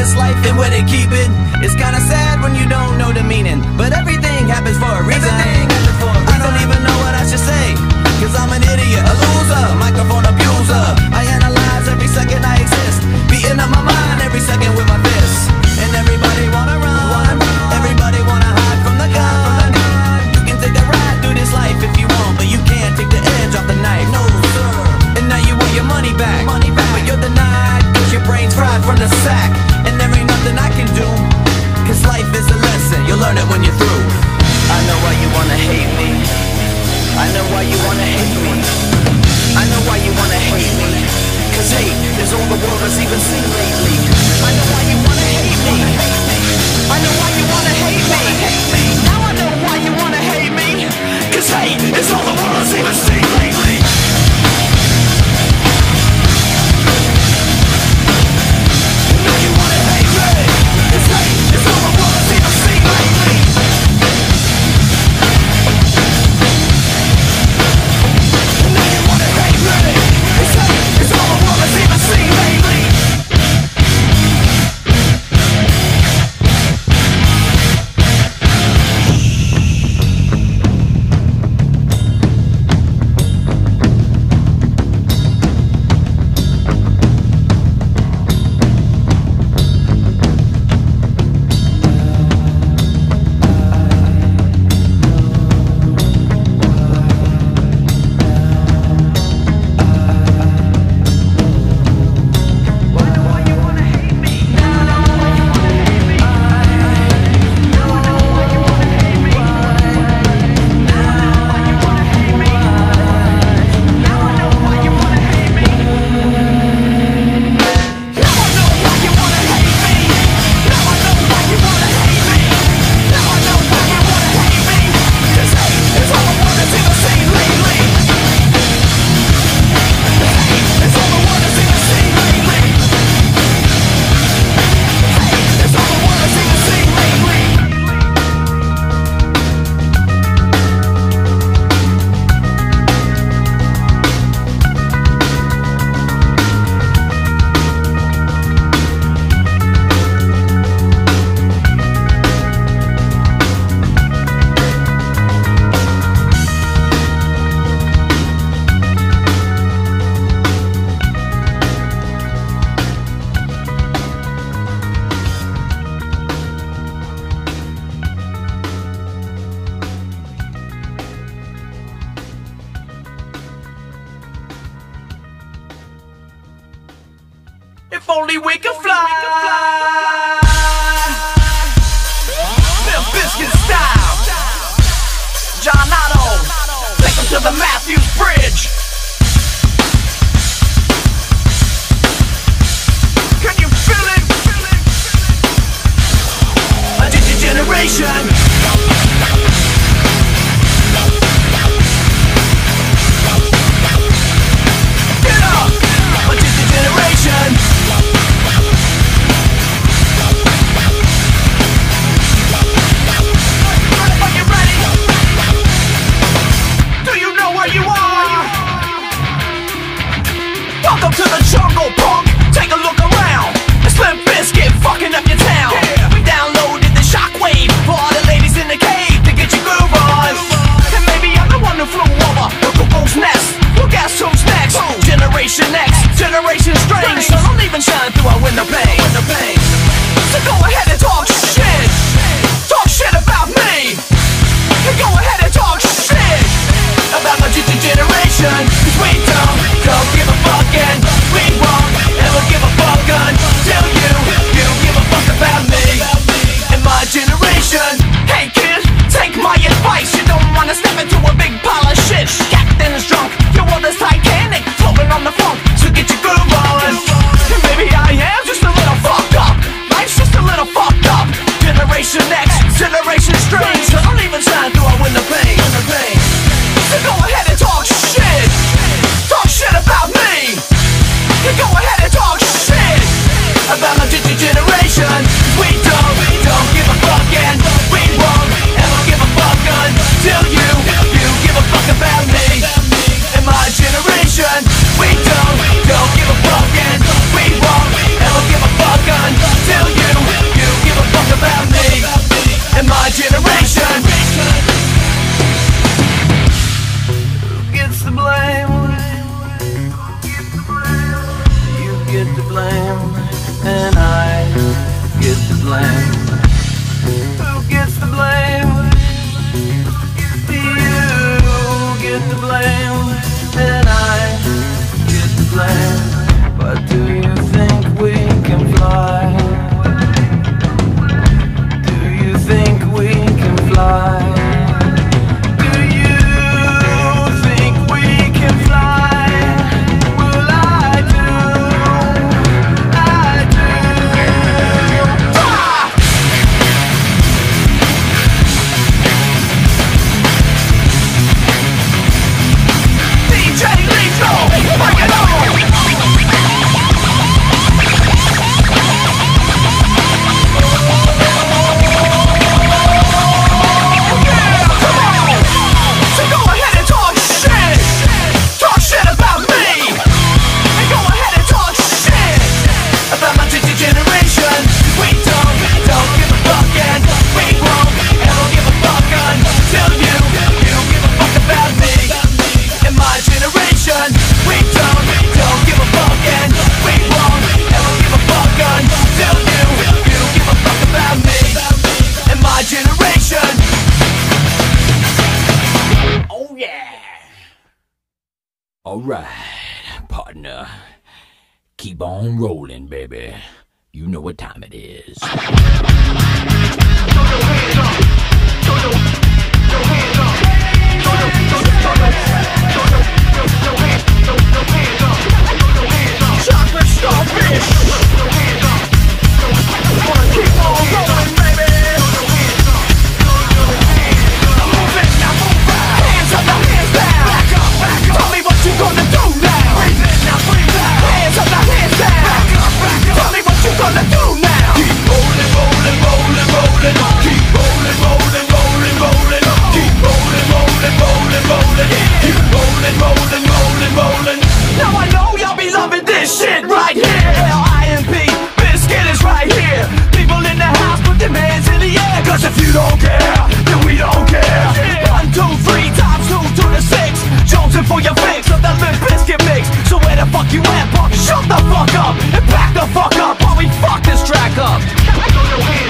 this life and where they keep it. It's kinda sad when you don't know the meaning, but everything happens for a reason. For a reason. I don't even know what I should say, cause I'm an idiot, a loser, microphone. All right, partner. Keep on rolling, baby. You know what time it is. Chocolate starfish. Wanna keep on rolling. Gonna do now. Keep rolling, rolling, rolling, rolling. Keep rolling, rolling, rolling, rolling. Keep rolling, rolling, rolling, rolling. Keep rolling, rolling, rolling, rolling. Now I know y'all be loving this shit right here. L-I-M-P, Bizkit is right here. People in the house, put them hands in the air. Cause if you don't care, then we don't care. One, two, three, times Jonesing for your fix of the Limp Bizkit mix. So where the fuck you at, punk? Shut the fuck up and back the fuck up while we fuck this track up.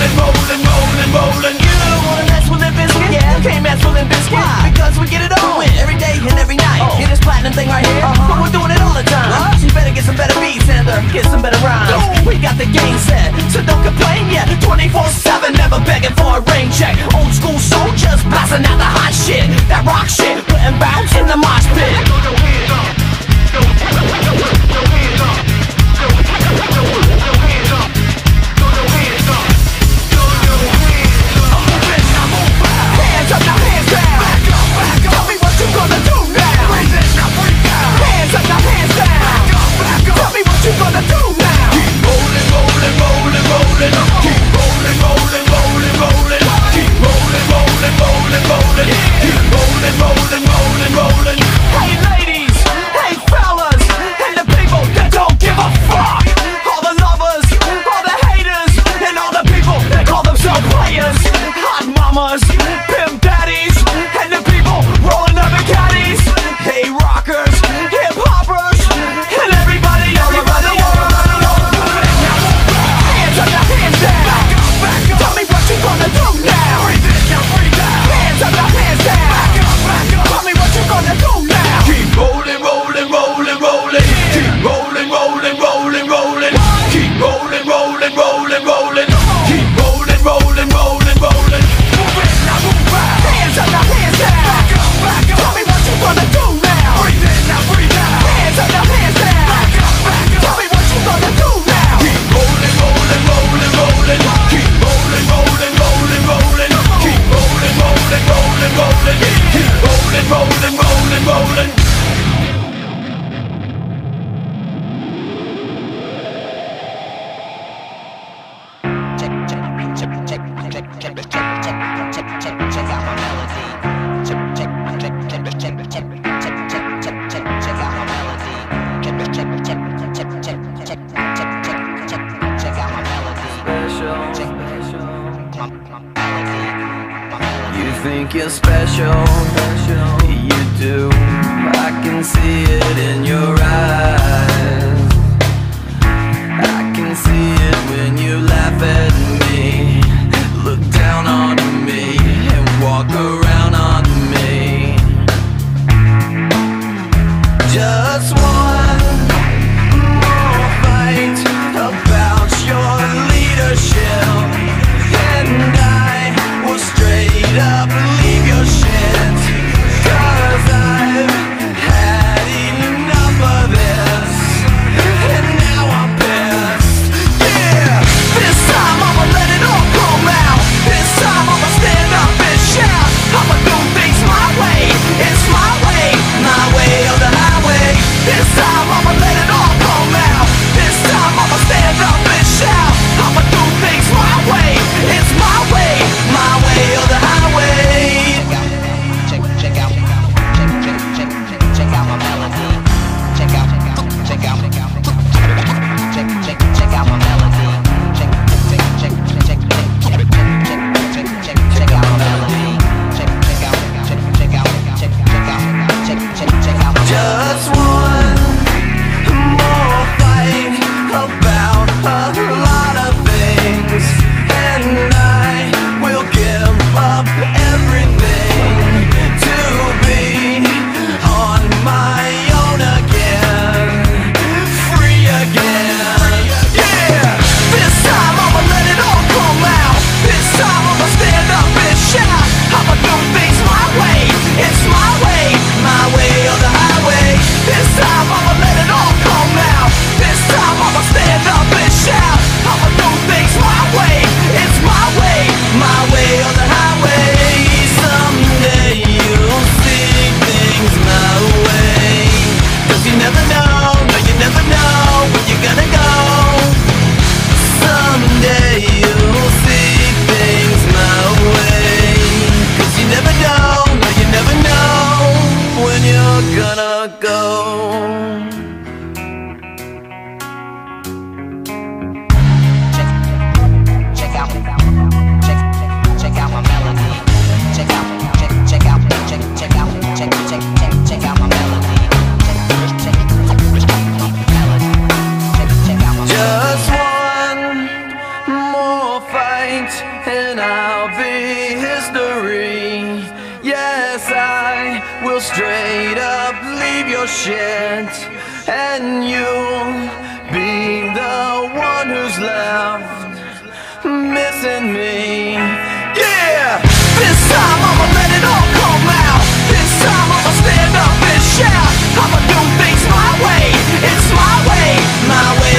Rolling, rolling, rolling, rolling. You don't wanna mess with Limp Bizkit? Yeah, can't mess with Limp Bizkit. Why? Because we get it on. Every day and every night. Oh. Hear this platinum thing right here? Uh-huh. But we're doing it all the time. What? So you better get some better beats and uh, get some better rhymes. Ooh. We got the game set, so don't complain yet. 24-7, never begging for a rain check. Old school soldiers blasting out the hot shit. That rock shit, put and bounce in the mosh pit. Yes, I will straight up leave your shit And you'll be the one who's left Missing me. Yeah! This time I'ma let it all come out. This time I'ma stand up and shout. I'ma do things my way. It's my way, my way.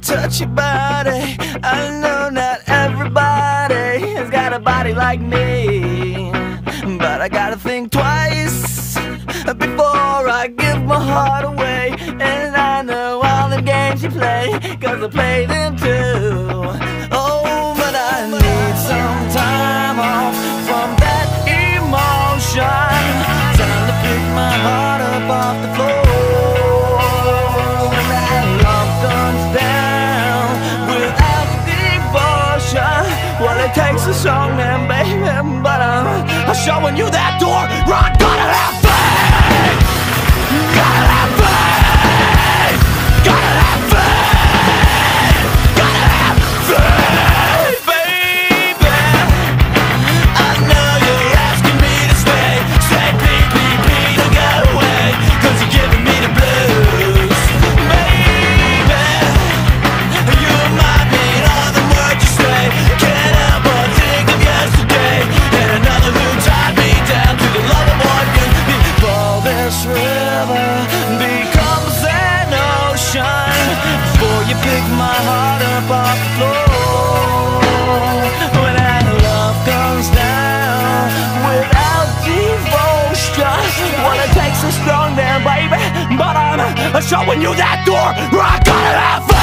touch you by you that door. showing you that door. Where I gotta have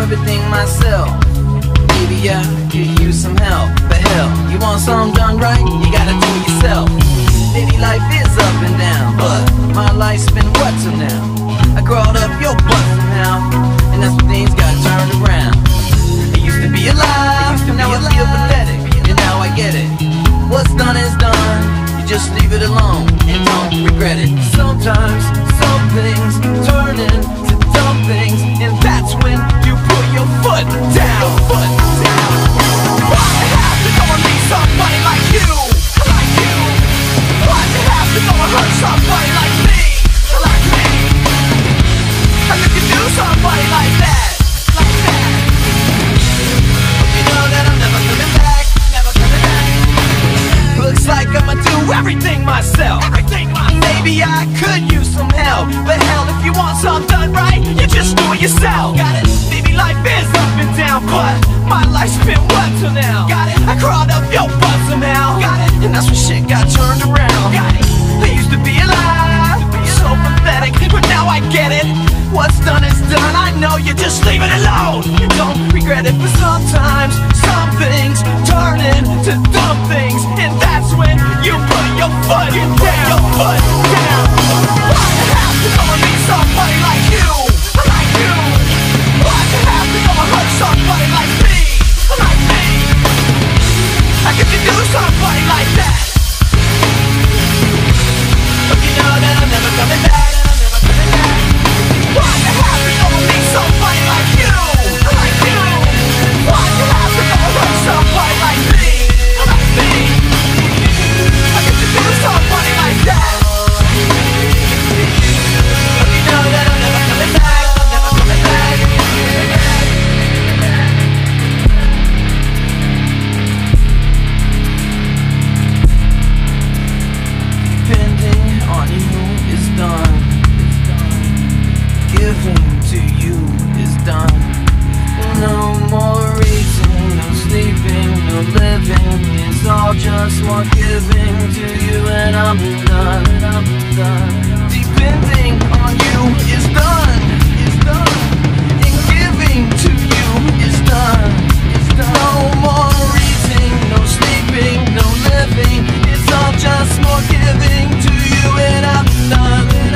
everything myself. Maybe I could use some help. But hell, you want something done right? You gotta do it yourself. Maybe life is up and down, but my life's been what till now? I crawled up your butt somehow, and that's when things got turned around. I used to be alive, and now I feel pathetic, and now I get it. What's done is done. You just leave it alone and don't regret it. Sometimes some things turn into dumb things, and that's when your foot down. Foot down. Why have to go and be somebody like you? Like you. You have to go and hurt somebody like me? Like me. How you can do somebody like that? You know that I'm never coming back. Never coming back. Looks like I'ma do everything myself. Everything myself. Maybe I could use some. But hell, if you want something right, you just do it yourself. Got it? Maybe life is up and down, but my life's been what till now? Got it? I crawled up your butt somehow. Got it? And that's when shit got turned around. Got it? I used to be alive, so pathetic, but now I get it. What's done is done. I know you just leave it alone. You don't regret it, but sometimes some things turn into dumb things, and that's when you put your foot down. Your foot down. Why you have to somebody like you? Like you. Why you have to hurt somebody like me? Like me. How could you do somebody like that? But you know that I'm never coming back. Why all just more giving to you, and I'm done. I'm done. Depending on you is done. Is done. And giving to you is done. Is done. No more eating, no sleeping, no living. It's all just more giving to you, and I'm done.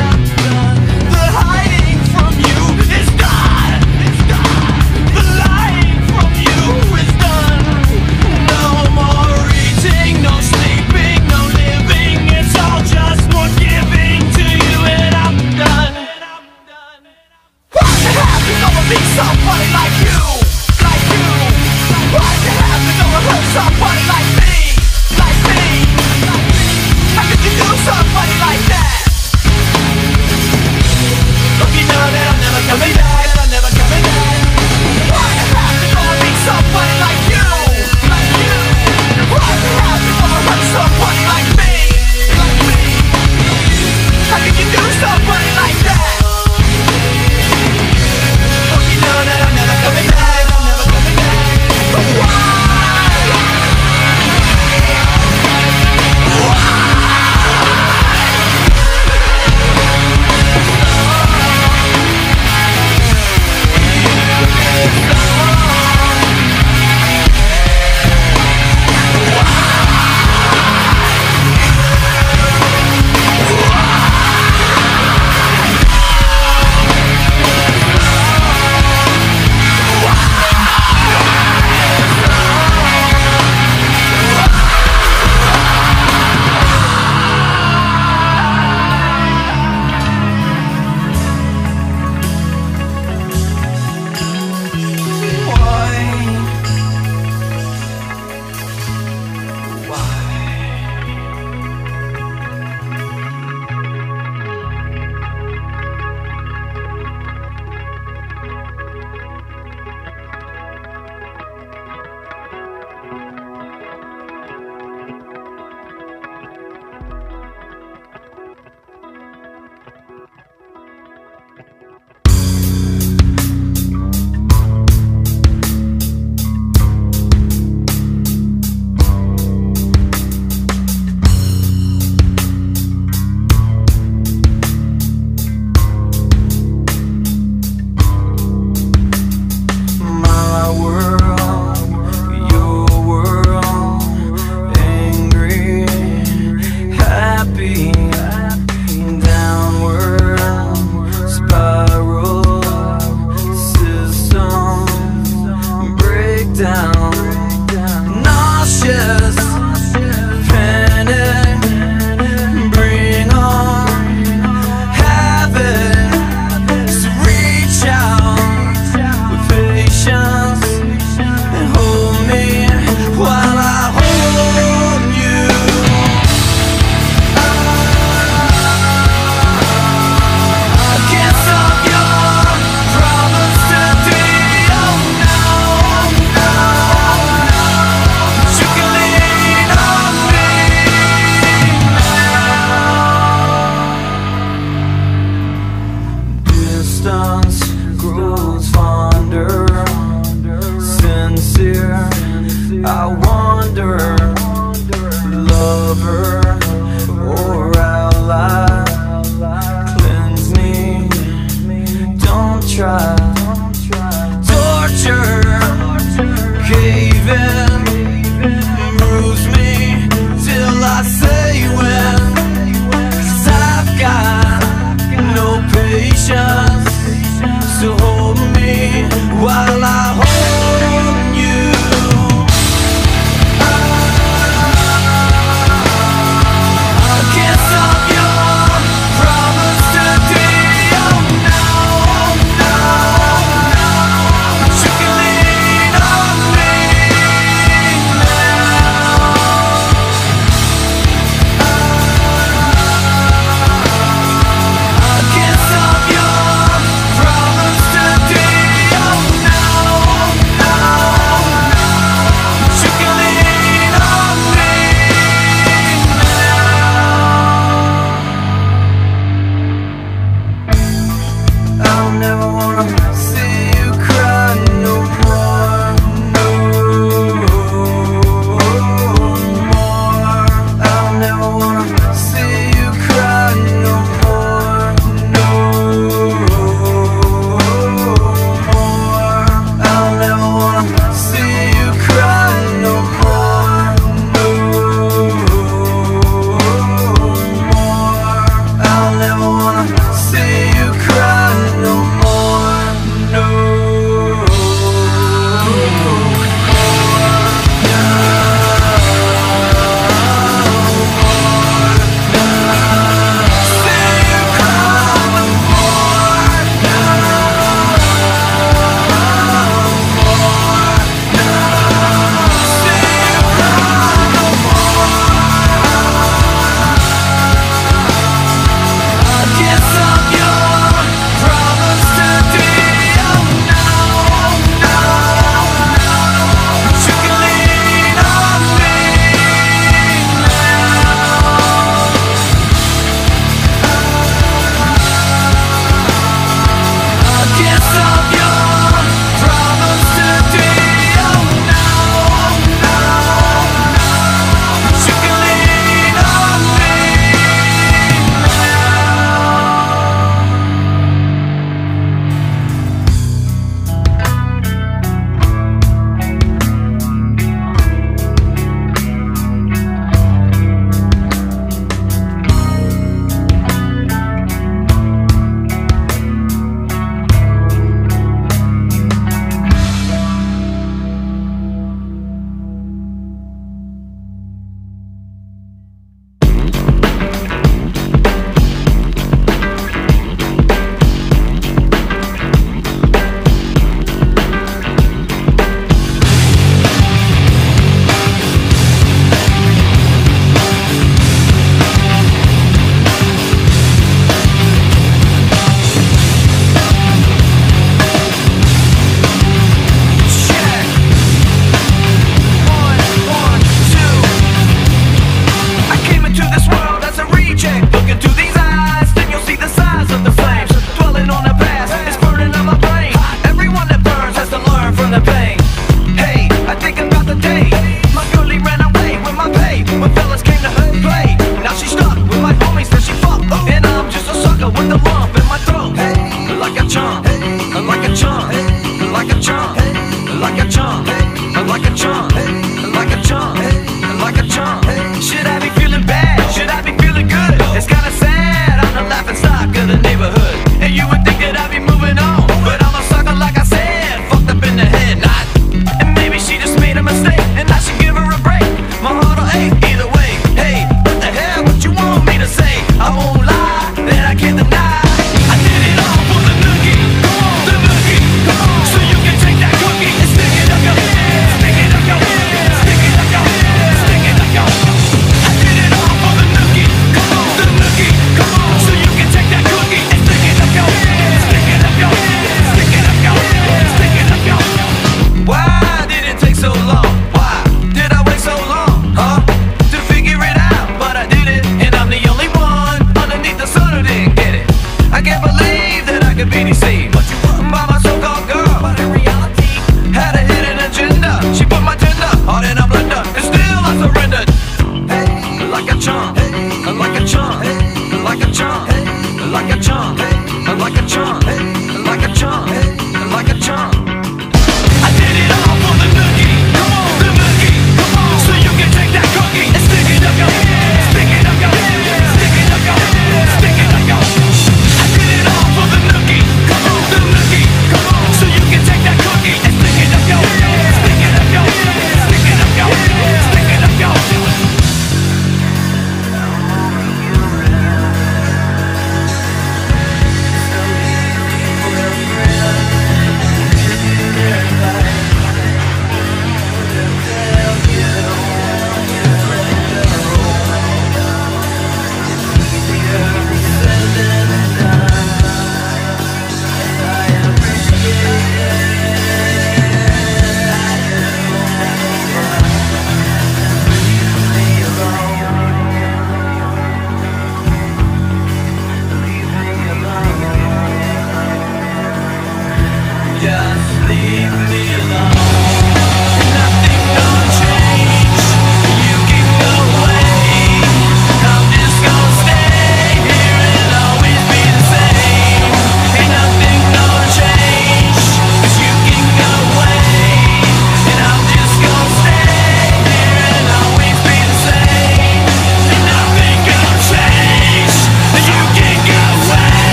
A like a chump,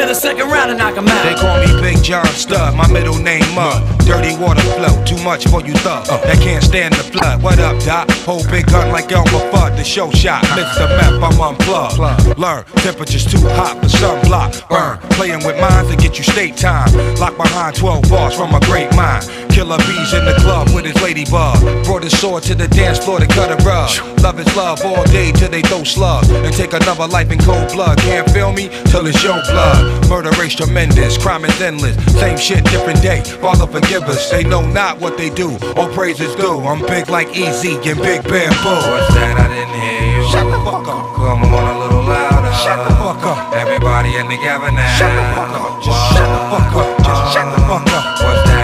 Waited till the second round and knock 'em They out. They call me Big John Studd, my middle name Mud. Dirty water flow, too much for you thug. Uh. That can't stand the flood. What up, Doc? Hold big gun like Elmer Fudd, the show shot. Uh. Mr. Meth, I'm unplugged. Learn, temperature's too hot for sunblock. Burn, uh. playing with minds to get you state time. Locked behind 12 bars from a great mind. Killer bees in the club with his ladybug. Brought his sword to the dance floor to cut a rug. Love is love all day till they throw slugs. And take another life in cold blood. Can't feel me till it's your blood. Murder race tremendous, crime is endless. Same shit, different day. Father forgive us. They know not what they do. All praises due. I'm big like Easy and Big Bamboo. What's that? I didn't hear you. Shut the fuck up. Come on a little louder. Shut the fuck up. Everybody in the together now. Shut the fuck up. Just shut the fuck up. Just shut the fuck up. What's that?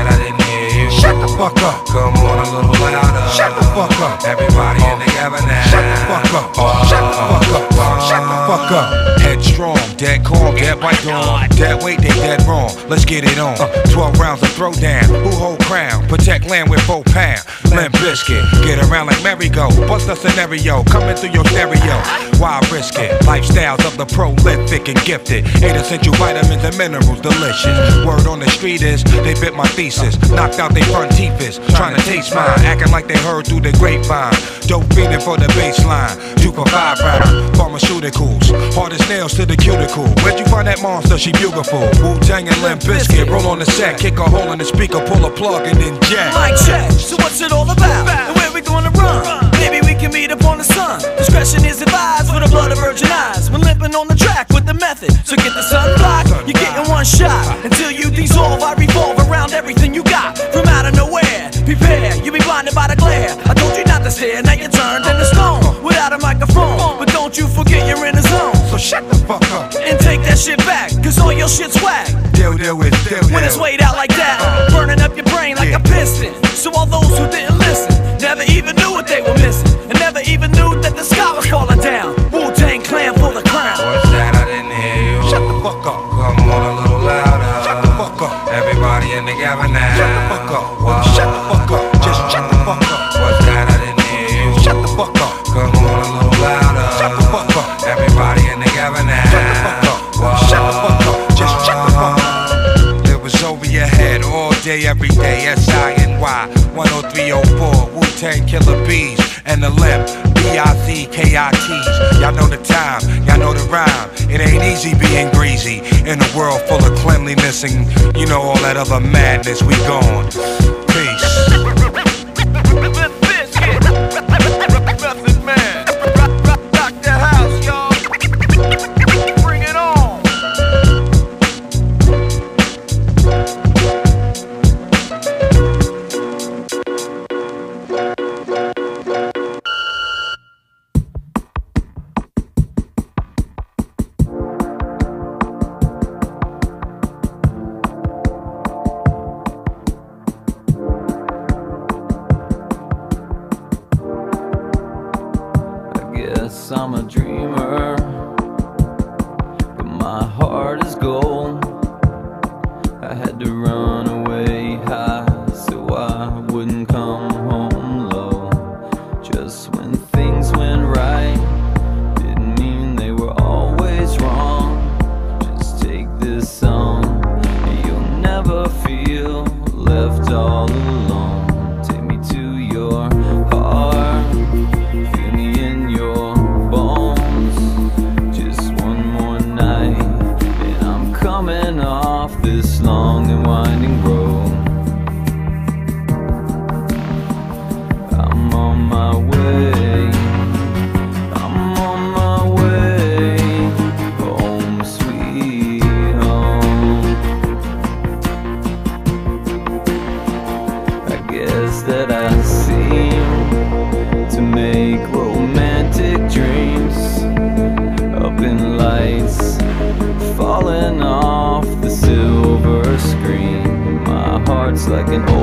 Fuck up. Come on a little louder. Shut the fuck up. Everybody in together now. Shut the fuck up. Shut the fuck up. Shut the fuck up. Headstrong, dead calm, dead white dawn. Dead weight, they dead wrong. Let's get it on. Uh, 12 rounds of throwdown. Who hold crown? Protect land with four pound. Limp Bizkit. Get around like merry-go. Bust a scenario. Coming through your stereo. Why risk it? Lifestyles of the prolific and gifted. Eight essential vitamins and minerals. Delicious. Word on the street is they bit my thesis. Knocked out their front teeth is. Trying to taste mine. Acting like they heard through the grapevine. Dope feeding for the baseline. Two for five round. Pharmaceuticals. Hardest nails to the cuticle. Where'd you find that monster? She beautiful. Wu Tang and Limp Bizkit. Roll on the set. Kick a hole in the speaker. Pull a plug and then jack. Mic check. So what's it all about? And where we gonna run? Maybe we can meet up on the sun. Discretion is advised for the blood of virgin eyes. When limping on the track with the method. So get the sun block. You're getting one shot. Until you dissolve, I revolve around everything you got. From out of nowhere. Prepare, you'll be blinded by the glare. I told you not to stare, now you're turned into stone. Without a microphone. But don't you forget you're in the zone. So shut the fuck up. And take that shit back, cause all your shit's whack. Deal, deal with, deal, When it's weighed out like that, burning up your brain like a piston. So all those who didn't listen, never even knew what they were missing, and never even knew that the sky was falling down. Wu Tang Clan for the crown. What's that? I didn't hear you. Shut the fuck up. And you know all that other madness. We gone. Like an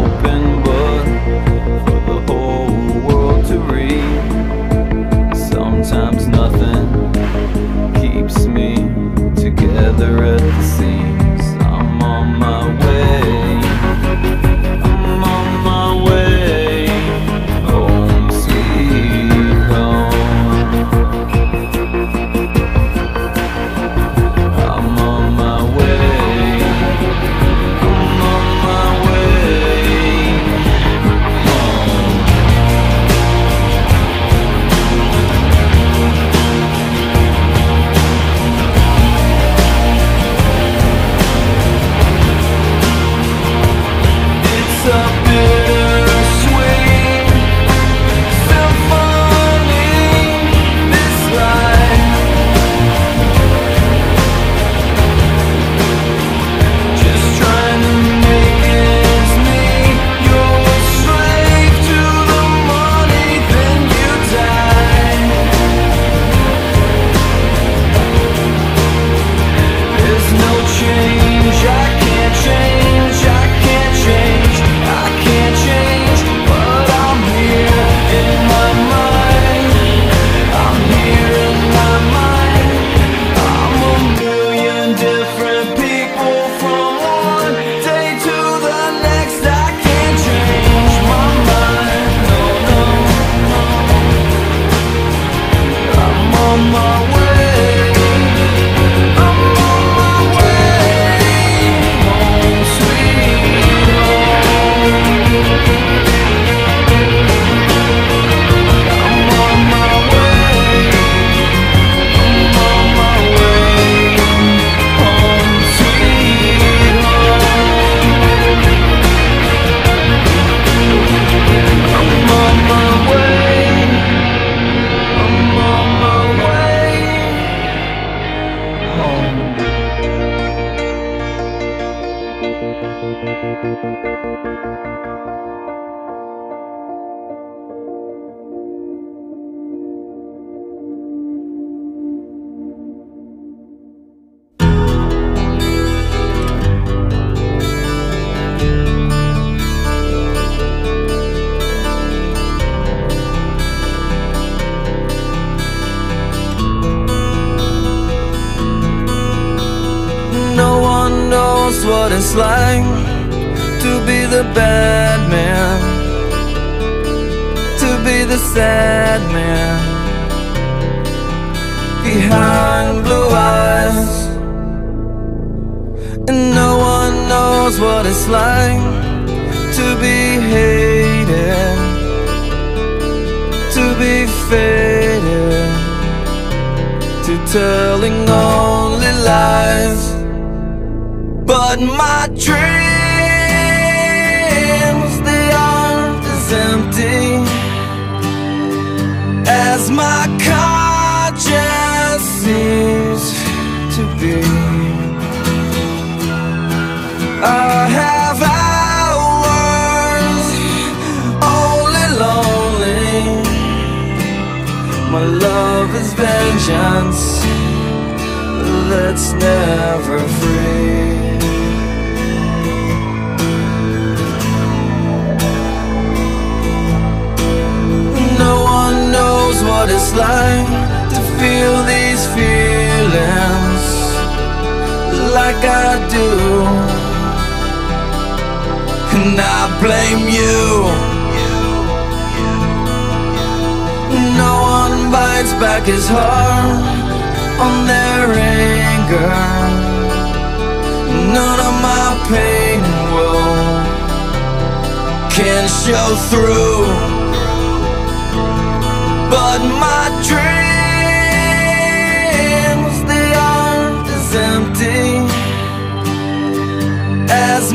No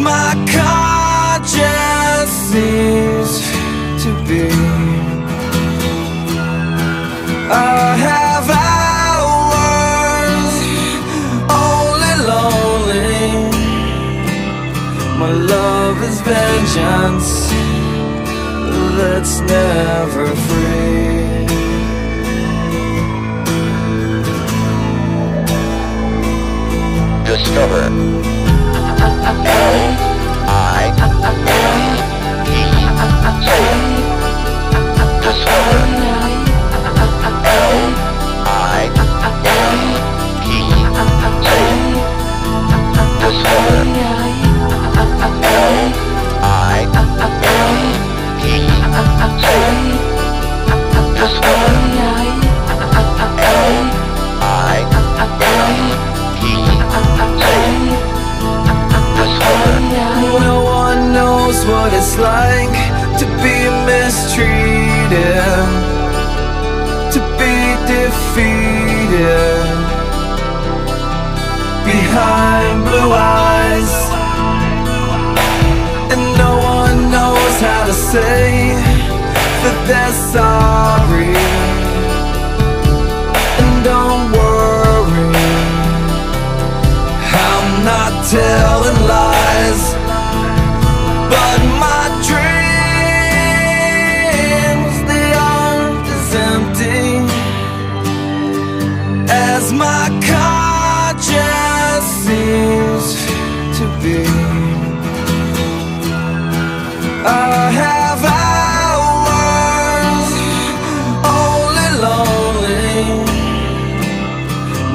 My conscience seems to be. I have hours only lonely. My love is vengeance that's never free. Discover. I what it's like to be mistreated, to be defeated behind blue eyes, and no one knows how to say that they're sorry. And don't worry. I'm not telling lies,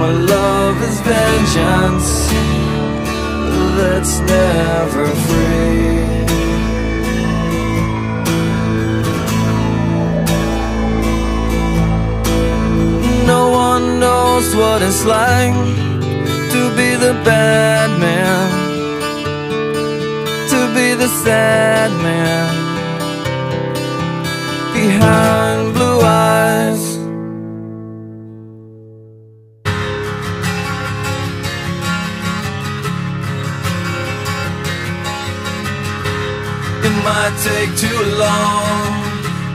My love is vengeance that's never free. No one knows what it's like to be the bad man, to be the sad man behind blue eyes. Might take too long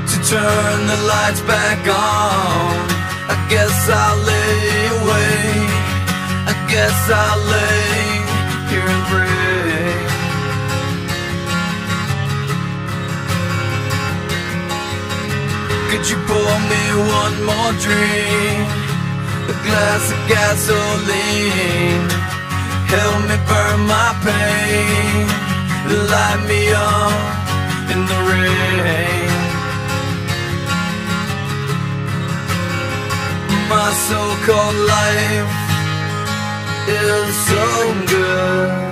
to turn the lights back on. I guess I'll lay away. I guess I'll lay here and pray. Could you pour me one more drink? A glass of gasoline. Help me burn my pain. Light me up in the rain. My so-called life is so good.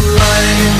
So-called